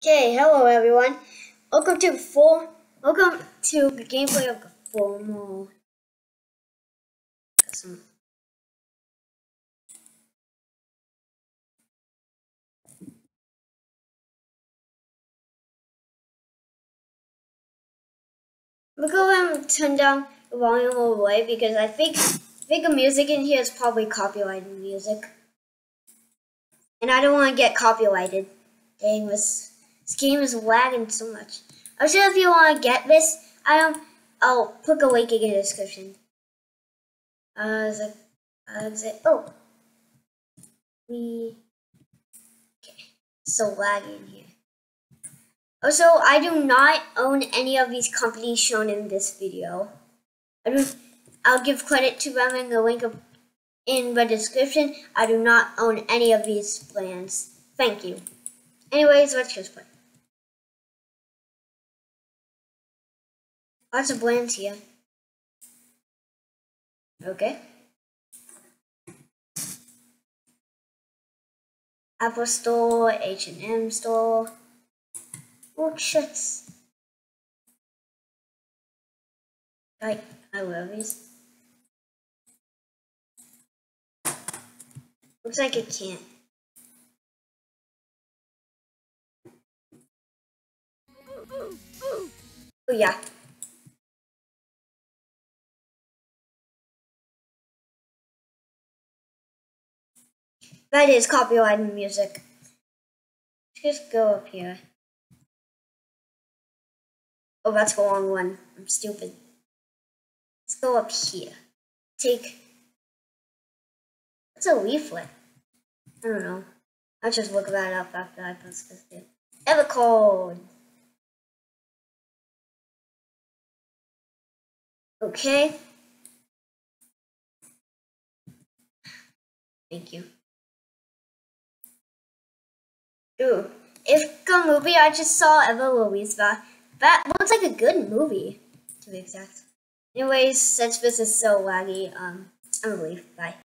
Okay, hello everyone. Welcome to full. Welcome to the gameplay of Forum Mall. Some. We'll go ahead and turn down the volume all the way because I think I think the music in here is probably copyrighted music. And I don't want to get copyrighted. Dang, this, this game is lagging so much. Also, if you want to get this item, I'll put a link in the description. Uh, is it, uh, it, oh. We, okay, so laggy in here. Also, I do not own any of these companies shown in this video. I do, I'll give credit to them in the link of, in the description. I do not own any of these brands. Thank you. Anyways, let's just play. Lots of brands here. Okay. Apple Store, H&M Store, oh, workshops. I, I love these. Looks like it can't. Oh yeah. That is copyrighted music. Just go up here. Oh, that's the wrong one. I'm stupid. Let's go up here. Take. What's a leaflet? I don't know. I'll just look that up after I post this video. Evercode! Okay. Thank you. Ooh, if the movie I just saw, Eva Louise, that, that looks like a good movie, to be exact. Anyways, since this is so laggy, um, I'm gonna leave. Bye.